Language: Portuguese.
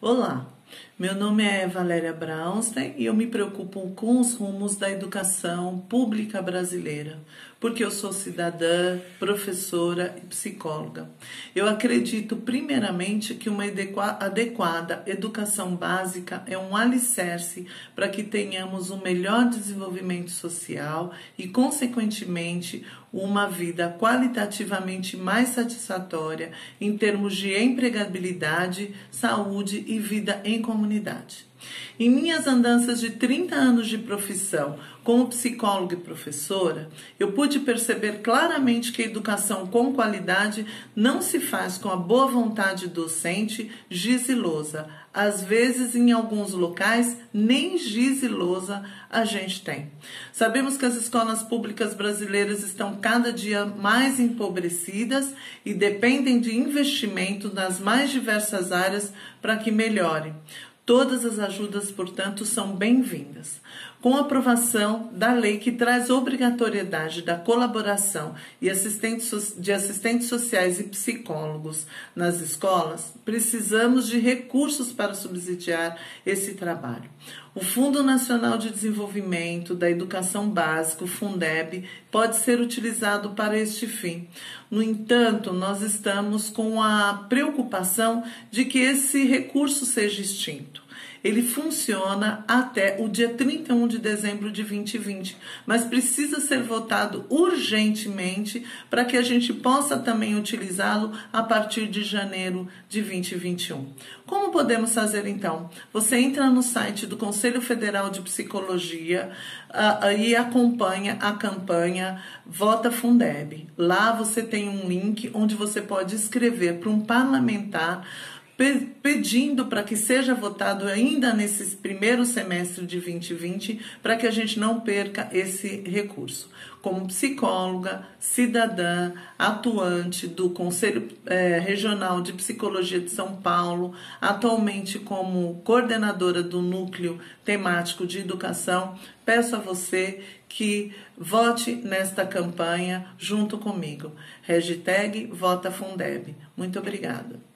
Olá, meu nome é Valéria Braunstein e eu me preocupo com os rumos da educação pública brasileira, porque eu sou cidadã, professora e psicóloga. Eu acredito, primeiramente, que uma adequada educação básica é um alicerce para que tenhamos um melhor desenvolvimento social e, consequentemente, uma vida qualitativamente mais satisfatória em termos de empregabilidade, saúde e vida em comunidade. Em minhas andanças de 30 anos de profissão como psicóloga e professora, eu pude perceber claramente que a educação com qualidade não se faz com a boa vontade docente gizilosa. Às vezes, em alguns locais, nem gizilosa a gente tem. Sabemos que as escolas públicas brasileiras estão cada dia mais empobrecidas e dependem de investimento nas mais diversas áreas para que melhorem. Todas as ajudas, portanto, são bem-vindas. Com a aprovação da lei que traz obrigatoriedade da colaboração de assistentes sociais e psicólogos nas escolas, precisamos de recursos para subsidiar esse trabalho. O Fundo Nacional de Desenvolvimento da Educação Básica, o Fundeb, pode ser utilizado para este fim. No entanto, nós estamos com a preocupação de que esse recurso seja extinto ele funciona até o dia 31 de dezembro de 2020, mas precisa ser votado urgentemente para que a gente possa também utilizá-lo a partir de janeiro de 2021. Como podemos fazer então? Você entra no site do Conselho Federal de Psicologia uh, e acompanha a campanha Vota Fundeb. Lá você tem um link onde você pode escrever para um parlamentar pedindo para que seja votado ainda nesse primeiro semestre de 2020, para que a gente não perca esse recurso. Como psicóloga, cidadã, atuante do Conselho é, Regional de Psicologia de São Paulo, atualmente como coordenadora do Núcleo Temático de Educação, peço a você que vote nesta campanha junto comigo. Hashtag Vota Fundeb. Muito obrigada.